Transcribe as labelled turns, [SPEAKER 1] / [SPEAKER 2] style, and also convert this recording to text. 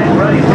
[SPEAKER 1] Right.